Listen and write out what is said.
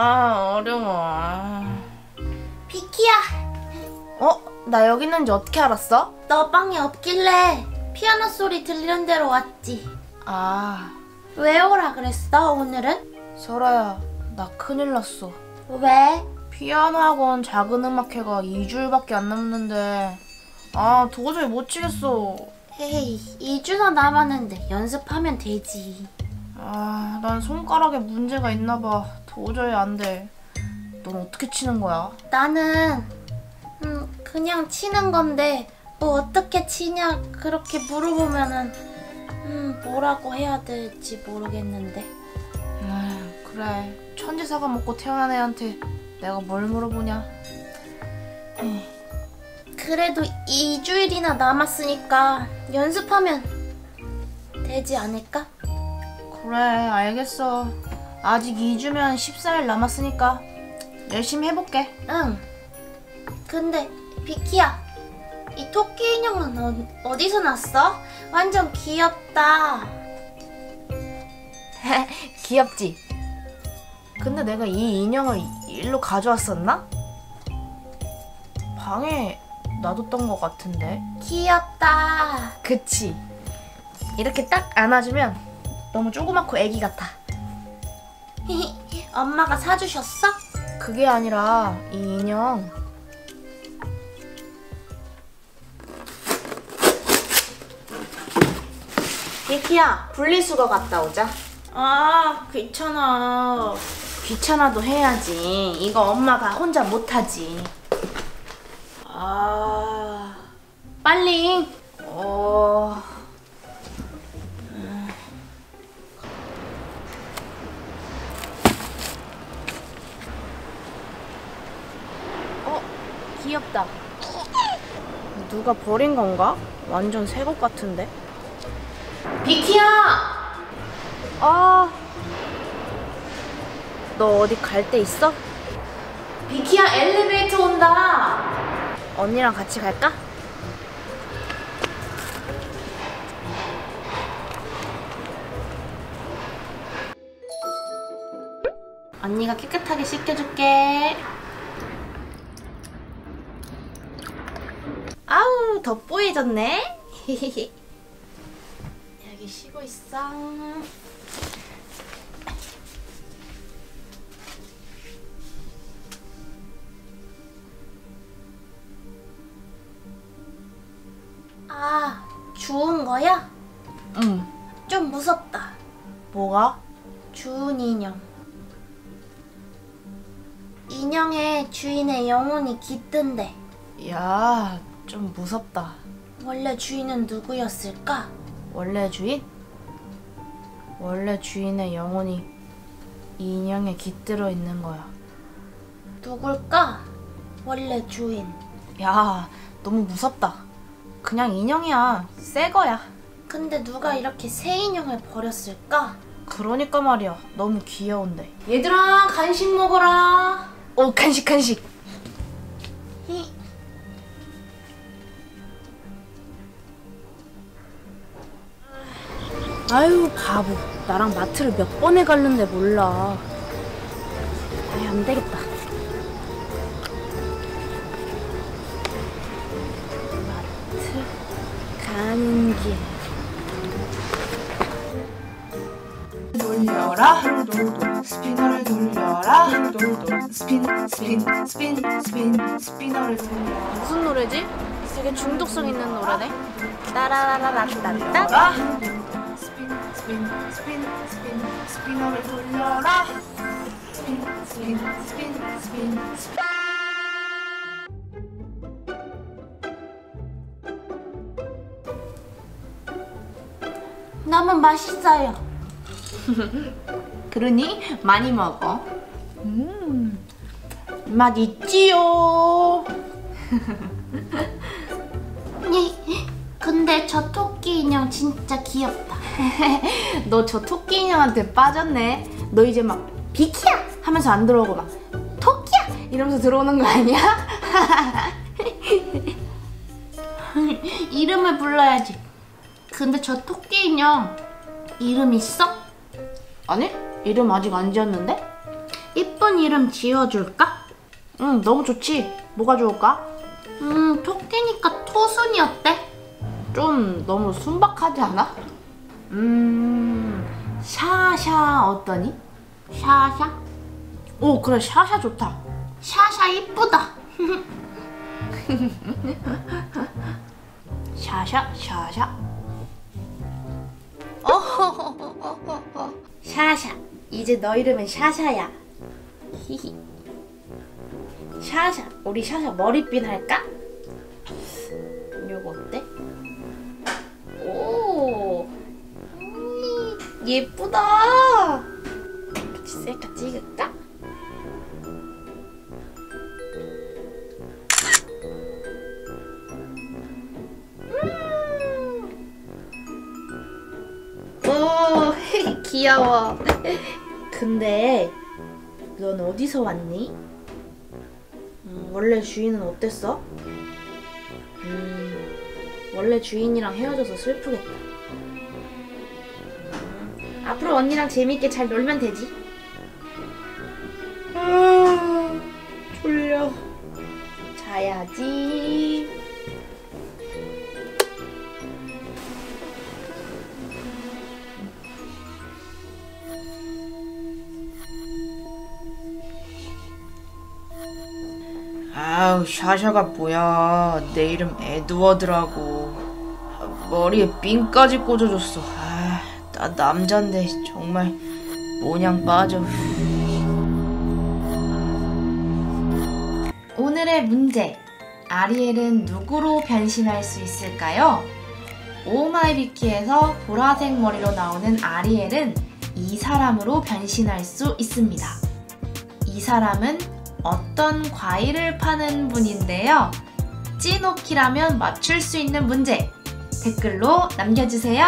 아 어려워. 비키야, 어? 나 여기 있는지 어떻게 알았어? 너 방에 없길래 피아노 소리 들리는 대로 왔지. 아 왜 오라 그랬어, 오늘은? 설아야 나 큰일 났어. 왜? 피아노 학원 작은 음악회가 2주일밖에 안 남는데 아 도저히 못 치겠어. 헤이, 2주나 남았는데 연습하면 되지. 아, 난 손가락에 문제가 있나 봐. 도저히 안 돼. 넌 어떻게 치는 거야? 나는 음, 그냥 치는 건데 뭐 어떻게 치냐 그렇게 물어보면은 음, 뭐라고 해야 될지 모르겠는데. 아, 그래. 천지사가 먹고 태어난 애한테 내가 뭘 물어보냐? 그래도 2주일이나 남았으니까 연습하면 되지 않을까? 그래, 알겠어. 아직 2주면 14일 남았으니까 열심히 해볼게. 응. 근데 비키야, 이 토끼 인형은 어, 어디서 났어? 완전 귀엽다. 귀엽지? 근데 내가 이 인형을 일로 가져왔었나? 방에 놔뒀던 것 같은데. 귀엽다. 그치? 이렇게 딱 안아주면 너무 조그맣고 애기 같아. 엄마가 사주셨어? 그게 아니라 이 인형 비키야 분리수거 갔다 오자 아, 귀찮아. 귀찮아도 해야지 이거 엄마가 혼자 못하지 아, 빨리 어... 어? 귀엽다 누가 버린 건가? 완전 새 것 같은데 비키야! 아... 너 어디 갈 데 있어? 비키야 엘리베이터 온다 언니랑 같이 갈까? 언니가 깨끗하게 씻겨줄게. 더 뽀해졌네. 여기 쉬고 있어. 아, 주운 거야? 응. 좀 무섭다. 뭐가? 주운 인형. 인형에 주인의 영혼이 깃든데 야, 좀 무섭다. 원래 주인은 누구였을까? 원래 주인? 원래 주인의 영혼이 이 인형에 깃들어 있는 거야. 누굴까? 원래 주인. 야, 너무 무섭다. 그냥 인형이야. 새 거야. 근데 누가 이렇게 새 인형을 버렸을까? 그러니까 말이야. 너무 귀여운데. 얘들아, 간식 먹어라. 어, 간식, 간식. 아유, 바보. 나랑 마트를 몇 번에 갔는데 몰라. 아유, 안 되겠다. 마트 가는 길. 돌려라 spinner를 돌려라 spin spin spin spin spinner를 돌려라 무슨 노래지? 되게 중독성 있는 노래네. 따라라라라따따. spin spin spin spinner를 돌려라 spin spin spin spin spin 너무 맛있어요. 그러니 많이 먹어. 음, 맛 있지요. 예, 근데 저 토끼 인형 진짜 귀엽다. 너 저 토끼 인형한테 빠졌네. 너 이제 막 비키야 하면서 안 들어오고 막 토끼야 이러면서 들어오는 거 아니야? 이름을 불러야지. 근데 저 토끼 인형 이름 있어? 아니 이름 아직 안 지었는데? 이쁜 이름 지어줄까? 응, 너무 좋지. 뭐가 좋을까? 음, 토끼니까 토순이 어때? 좀 너무 순박하지 않아? 음, 샤샤 어떠니? 샤샤? 오, 그래, 샤샤 좋다. 샤샤 이쁘다. 샤샤, 샤샤. 어허허허허허. 샤샤. 이제 너 이름은 샤샤야. 히히. 샤샤. 우리 샤샤 머리핀 할까? 요거 어때? 예쁘다. 같이 셀카 찍을까? 오, 귀여워. 근데 넌 어디서 왔니? 음, 원래 주인은 어땠어? 음, 원래 주인이랑 헤어져서 슬프겠다. 음, 앞으로 언니랑 재밌게 잘 놀면 되지. 아, 졸려. 자야지. 아우 샤샤가 뭐야 내 이름 에드워드라고 아, 머리에 핀까지 꽂아줬어 아, 나 남잔데 정말 모냥 빠져 오늘의 문제. 아리엘은 누구로 변신할 수 있을까요? 오마이비키에서 보라색 머리로 나오는 아리엘은 이 사람으로 변신할 수 있습니다. 이 사람은 어떤 과일을 파는 분인데요. 찌노키라면 맞출 수 있는 문제 댓글로 남겨주세요.